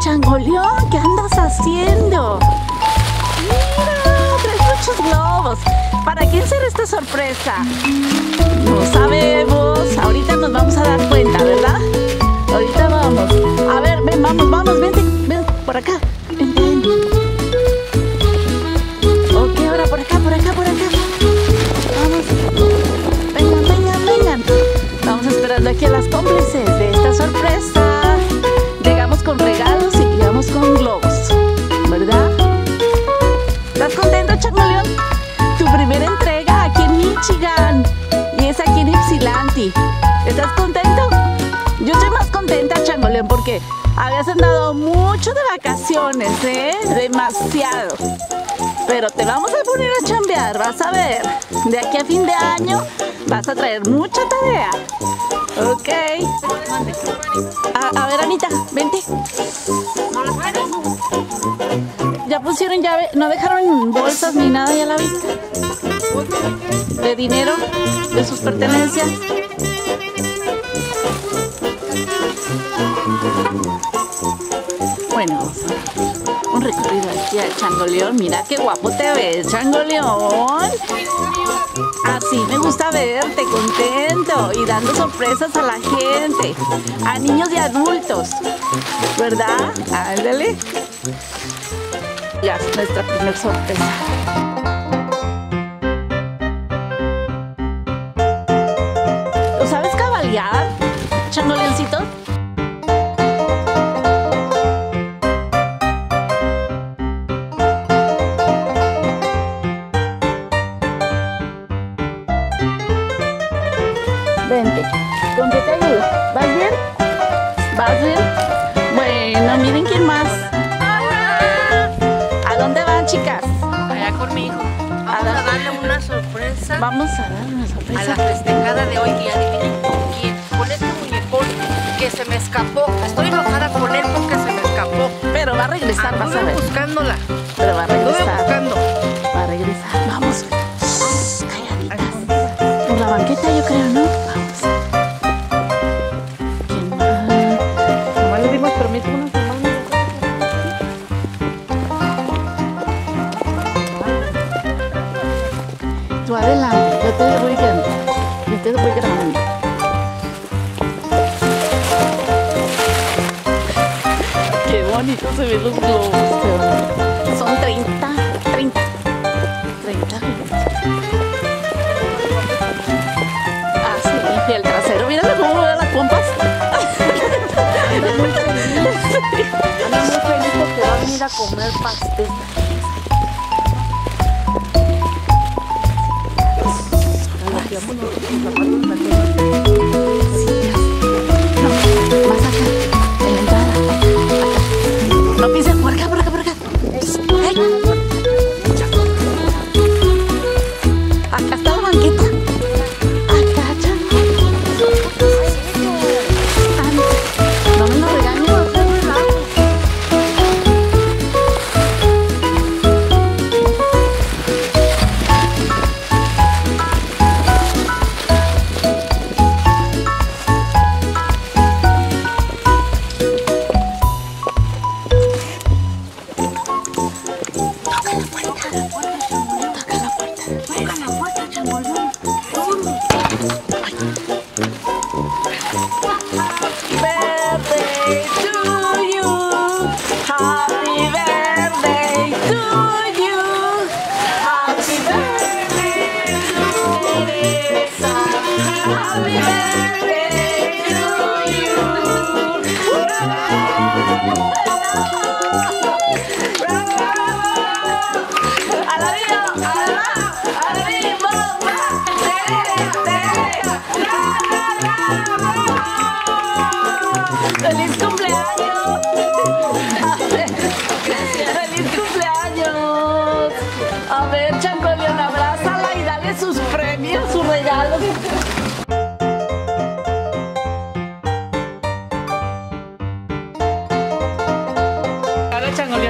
Changoleón, ¿qué andas haciendo? Mira, traes muchos globos. ¿Para quién será esta sorpresa? No sabemos. Ahorita nos vamos a dar cuenta, ¿verdad? Ahorita vamos. A ver, ven, vamos, vamos, vente, ven por acá. Habías andado mucho de vacaciones, ¿eh? Demasiado. Pero te vamos a poner a chambear, vas a ver. De aquí a fin de año vas a traer mucha tarea. Ok. A, a ver, Anita, vente. Ya pusieron llave, no dejaron bolsas ni nada, ya la viste. De dinero, de sus pertenencias. Bueno, un recorrido aquí a Changoleón. Mira qué guapo te ves, Changoleón. Así me gusta verte contento y dando sorpresas a la gente, a niños y adultos, ¿verdad? Ándale. Ya es nuestra primera sorpresa. Vente, ¿con qué te ayudo? ¿Vas bien? ¿Vas bien? Bueno, miren quién más. ¿A dónde van, chicas? Allá con mi hijo. Vamos A a dar- darle una sorpresa Vamos a dar una a la sorpresa. festejada de hoy que adivinen con quién. Con este muñecón que se me escapó. Estoy enojada con él porque se me escapó. Pero va a regresar, vas a ver. buscándola. Pero va a Estuve regresar. buscando. Va a regresar. Vamos. Shh, Calladitas. Por la banqueta, yo creo, ¿no? Va a comer pastel. Más What?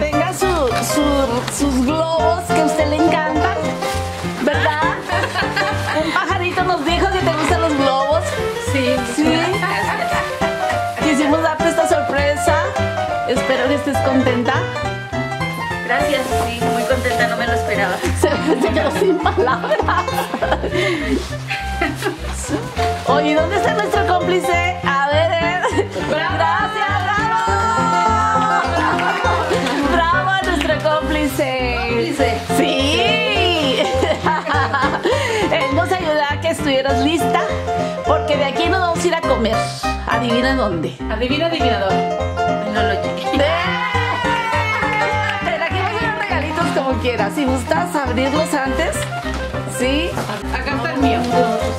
Tenga su- su- sus globos que a usted le encantan, ¿verdad? Un pajarito nos dijo que te gustan los globos. Sí, Sí. Quisimos darte esta sorpresa. Es Espero que estés contenta. Gracias, sí, muy contenta, no me lo esperaba. Se, se quedó sin palabras. Oye, ¿dónde está nuestro cómplice? Estuvieras lista porque de aquí nos vamos a ir a comer. Adivina dónde. Adivina, adivinador. No lo llegué. Pero aquí vamos a dar regalitos como quieras. Si gustas abrirlos antes, ¿sí? Acá está el mío.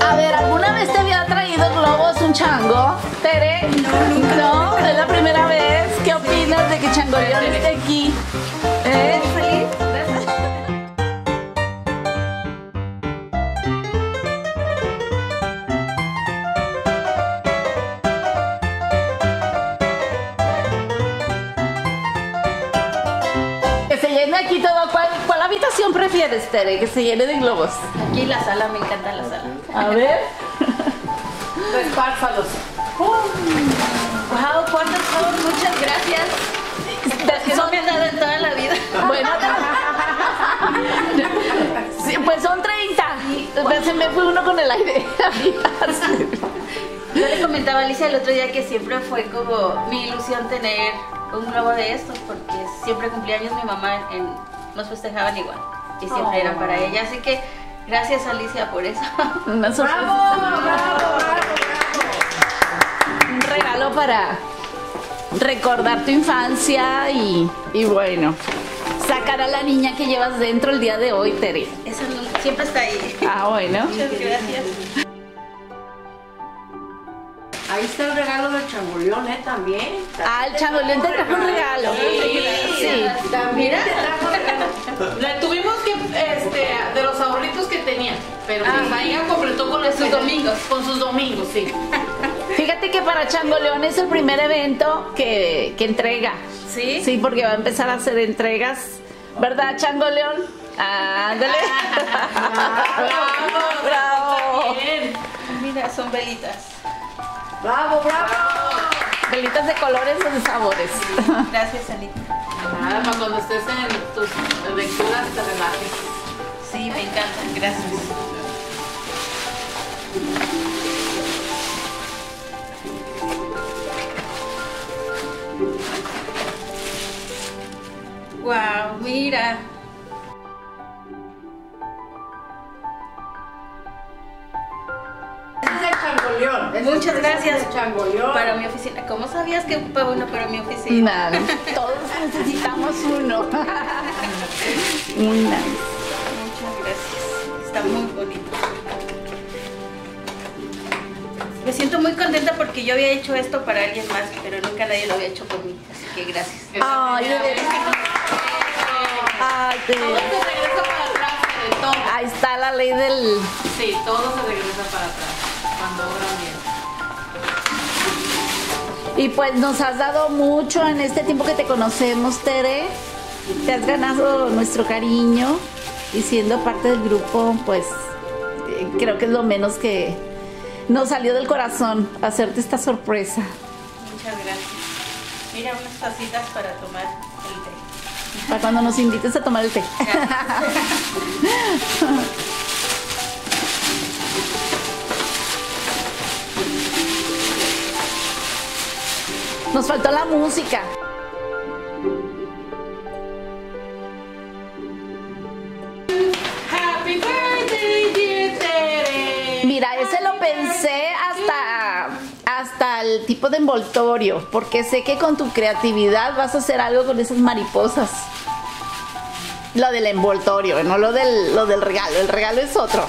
A ver, ¿alguna vez te había traído globos un chango? ¿Tere? No, nunca. No, es la primera vez. ¿Qué opinas de que Changoleón esté aquí? Que se llene de globos. Aquí la sala, me encanta la sala. A ver. Despárzalos. Wow, cuántos son, muchas gracias. No me han dado en toda la vida. Bueno, sí, pues son 30. Pues Se me fue uno con el aire. Yo le comentaba a Alicia el otro día que siempre fue como mi ilusión tener un globo de estos porque siempre cumpleaños mi mamá en- nos festejaban igual y siempre eran para ella. Así que gracias Alicia por eso. Una sorpresa. Un regalo para recordar tu infancia y, y bueno, sacar a la niña que llevas dentro el día de hoy, Tere. Eso no- siempre está ahí. Ah, bueno. Muchas gracias. Ahí está el regalo del changoleón, ¿eh? También. Ah, el changoleón te trajo un regalo. Sí. También te trajo regalo. Le tuvimos los ahorritos que tenía. Pero pues ahí ya completó con sus domingos. Con sus domingos, sí. Fíjate que para Changoleón es el primer evento que, que entrega. ¿Sí? Sí, porque va a empezar a hacer entregas. ¿Verdad, Changoleón? Ándale. Bravo, Bravo. Bien. Mira, son velitas. Bravo, bravo. Velitas de colores o de sabores. Gracias Anita. Nada, para cuando estés en tus lecturas te relajes. Sí, me encantan. Gracias. Wow, mira. Ese es el changoleón. Ese Muchas gracias. Para mi oficina. ¿Cómo sabías que ocupaba uno para mi oficina? Nada, todos necesitamos uno. Muy nice. Muy bonito. Me siento muy contenta porque yo había hecho esto para alguien más, pero nunca nadie lo había hecho por mí. Así que gracias. Ay, de verdad. Ay, de- Todo se regresa para atrás, de todo. Ahí está la ley del... Sí, todo se regresa para atrás. Cuando obran bien. Y pues nos has dado mucho en este tiempo que te conocemos, Tere. Te has ganado nuestro cariño y siendo parte del grupo, pues eh, creo que es lo menos que nos salió del corazón hacerte esta sorpresa. Muchas gracias. Mira unas tacitas para tomar el té. Para cuando nos invites a tomar el té. Nos faltó la música. Pensé hasta, hasta el tipo de envoltorio, porque sé que con tu creatividad vas a hacer algo con esas mariposas. Lo del envoltorio, no lo del, lo del regalo. El regalo es otro.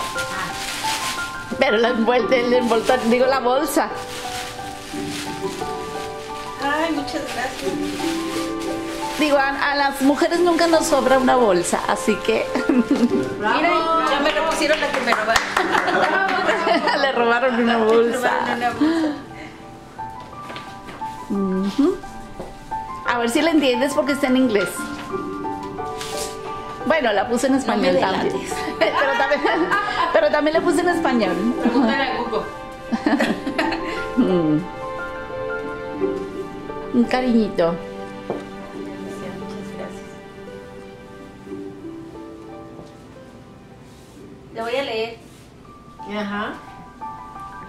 Pero la envuelta, el envoltorio, digo la bolsa. Ay, muchas gracias. Digo, a, a las mujeres nunca nos sobra una bolsa, así que Mira, ya me repusieron la que me robaron. Le robaron una bolsa. A ver si la entiendes porque está en inglés. Bueno, la puse en español no también. pero también. Pero la puse en español. Mm. Un cariñito. Le voy a leer. Ajá.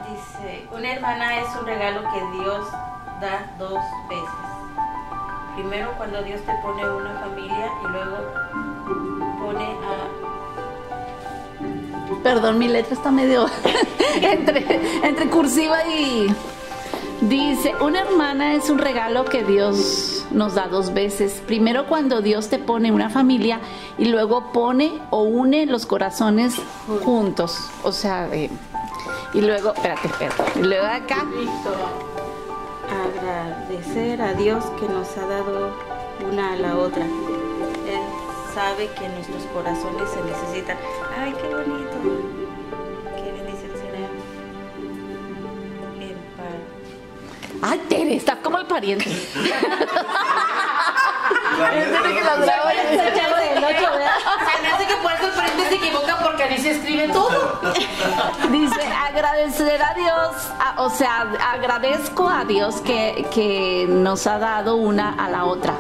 Dice, una hermana es un regalo que Dios da dos veces. Primero cuando Dios te pone una familia y luego pone a... Perdón, mi letra está medio entre, entre cursiva y... Dice, una hermana es un regalo que Dios nos da dos veces. Primero cuando Dios te pone una familia y luego pone o une los corazones juntos. O sea, eh, y luego, espérate, espérate. Y luego acá, agradecer a Dios que nos ha dado una a la otra. Él sabe que nuestros corazones se necesitan. Ay, qué bonito. Ay, Tere, estás como el pariente. Se me hace que por eso el frente se equivoca porque ahí se escribe todo. Dice, agradecer a Dios, a- o sea, agradezco a Dios que, que nos ha dado una a la otra.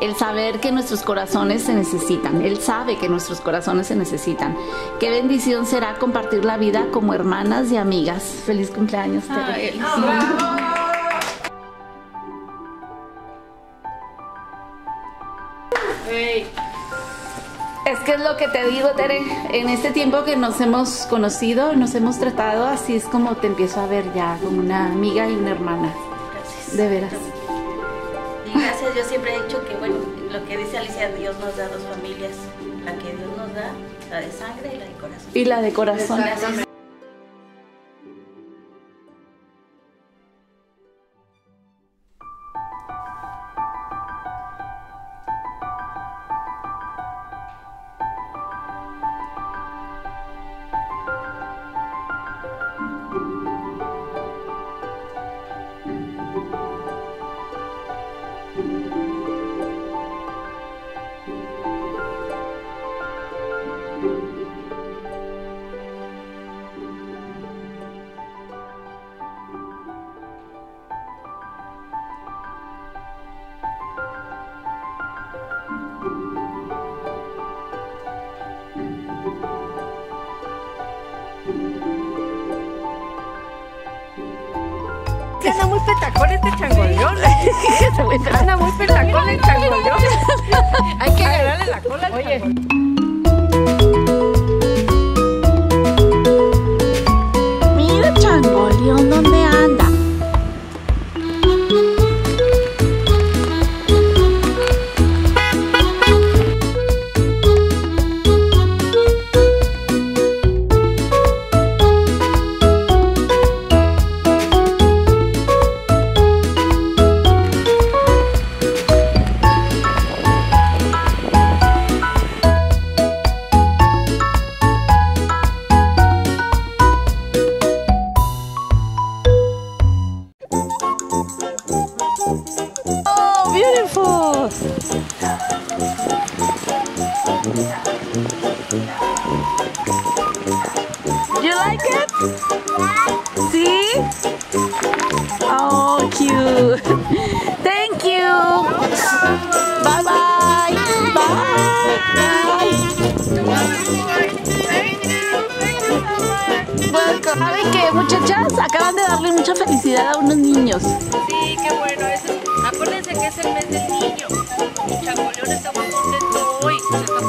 El saber que nuestros corazones se necesitan. Él sabe que nuestros corazones se necesitan. Qué bendición será compartir la vida como hermanas y amigas. Feliz cumpleaños, Tere. Es que es lo que te digo, Tere. En este tiempo que nos hemos conocido, nos hemos tratado, así es como te empiezo a ver ya como una amiga y una hermana. Gracias. De veras. Y gracias, yo siempre he dicho que, bueno, lo que dice Alicia, Dios nos da dos familias. La que Dios nos da, la de sangre y la de corazón. Y la de corazón. Exactamente. Anda muy petacón este changoleón. Anda muy petacón el changoleón. Hay que agarrarle la cola al Oye. Mira, ¿Saben qué, muchachas? Acaban de darle mucha felicidad a unos niños. Sí, qué bueno. Es, acuérdense que es el mes del niño. Y Chacoleo está muy contento hoy. Se está